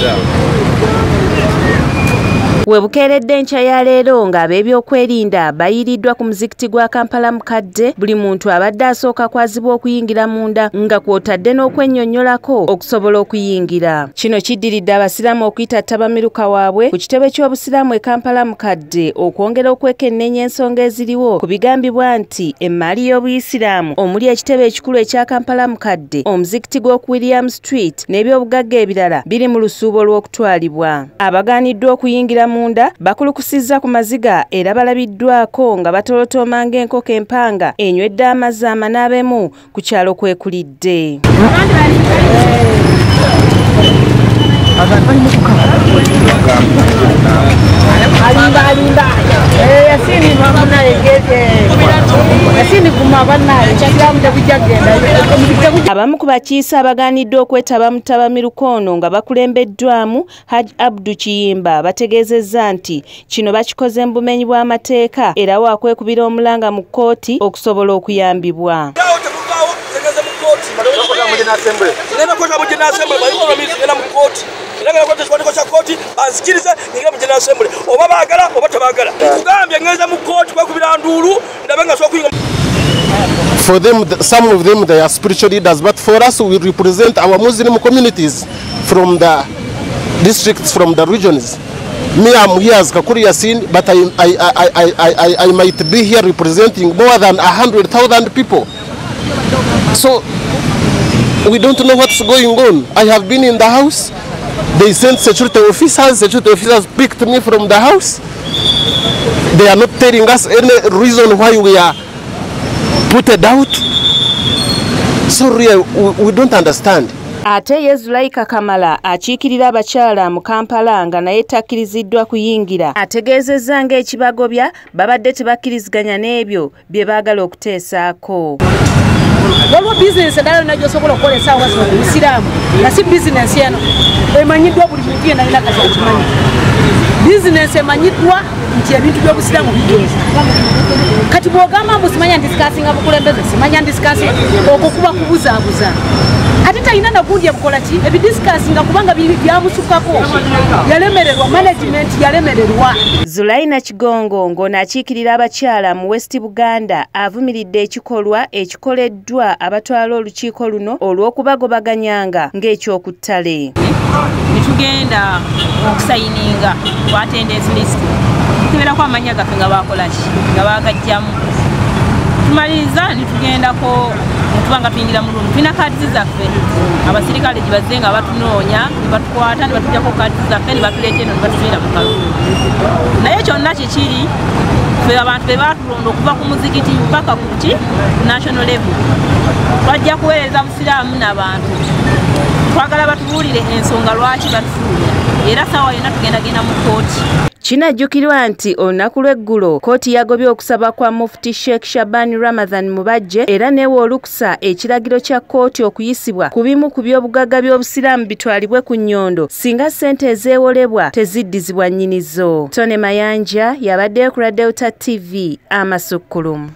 Yeah. Webukeeredde nkya ya leero ng'ab'ebyokwerinda bayiriddwa ku muzikiti gwa kampala mukadde. Buli muntu abadde asooka kwazibwa okuyingira munda nga kw'otadde n'okwennyonnyolako okusobola okuyingira. Kino kiddiridde abasiraamu okuyita ttabamiruka waabwe ku kitebe ky'obusiraamu e kampala mukadde okwongera okwekenneenya ensonga eziriwo ku bigambibwa nti emmaali y'obuyisiraamu omuli ekitebe ekikulu ekya kampala mukadde omuzikiti gw'oku william street n'ebyobugagga ebirala biri mu lusuubo lw'okutwalibwa. Abagaaniddwa okuyingira munda bakulukusizza ku maziga era balabiddwako nga batolotooma ng'enkoko empanga enywedde amazzi amanaabemu ku kyalo kwekulidde alinda alinda yasini yasini kuma bannaye ekiramu tebijagenda abamu ku bakiise abagaaniddwa okwetaba mu ttabamiruka ono nga bakulembeddwamu haj abdu kiyimba bategeezezza nti kino bakikoze mu bumenyi bw'amateeka era waakwekubira omulanga mu kkooti okusobola okuyambibwa. Ngenda kota mu general assembly balikonomizi ngenda mu kooti era ngenda kota ekiwandiiko kya kooti banzikirize ngenda mu general assembly. Oba baagala oba tebaagala nkugambye ngeza mu kooti kwekubira nduulu ndabe nga sokuyinga For them, some of them, they are spiritual leaders, but for us, we represent our Muslim communities from the districts, from the regions. Me, I'm here as Kakuri Yasin, but I, I, I, I, I, I might be here representing more than 100,000 people. So, we don't know what's going on. I have been in the house. They sent security officers. Security officers picked me from the house. They are not telling us any reason why we are put out. Sorry, we, we don't understand. ate ye zulaika kamala akiikirira abakyala mu kampala nga naye takkiriziddwa kuyingira ategeezezza ng'ekibagobya babadde tebakkiriziganya n'ebyo bye baagala okuteesaako waliwo bizinesi endala yonna gyosobola okukola esaawa zino mu busiraamu nga si bizinesi eno emanyiddwa buli muntu yenna alina kati akimanyi bizinesi emanyiddwa nti ebintu by'obusiraamu bigeza kati bw'ogamba mbu simanya ndisikasinga bukulembeze simanya ndisikasinga okwo kuba kubuzaabuza ate talina nagundi ebukola ki? Ebidisikasinga kubanga byamusukako. Yalemererwa management yalemererwa. Zulaina kigongo ng'ono akiikirira abakyala mu west buganda avumiridde ekikolwa ekikoleddwa abatwala olukiiko luno olw'okubagobaganyanga ng'ekyokuttale netugenda okusayininga ku attendance list tubeerako amanya gaffe nga bakolaki nga bagajjamu tumaliriza nitugendako netuba nga tuyingira mu lumu. Tulina kaadizi zaffe. Abasirikale gibazze nga batunoonya nebatukwata nebatujjako kaadizi zaffe nebatuleeta eno nebatufiira mu kalulu. Naye kyonna kikiri fe abantu be batulonda okuva ku muzikiti mpaka ku national level. Twajja kuweereza busiraamu n'abantu twagala batubuulire ensonga lwaki batufuulira era saawa yonna tugendagenda mu kooti kinajjukirwa nti olunaku lw'eggulo kooti yagobye okusaba kwa mufuti sheekh shabani ramadhan mubajje era neewa olukusa ekiragiro kya kooti okuyisibwa ku bimu ku by'obugagga by'obusiraamu bitwalibwe ku nnyondo singa ssente ezeewolebwa teziddizibwa nnyinizo. Tone mayanja yabaddeyo ku la delta tv amasukkulumu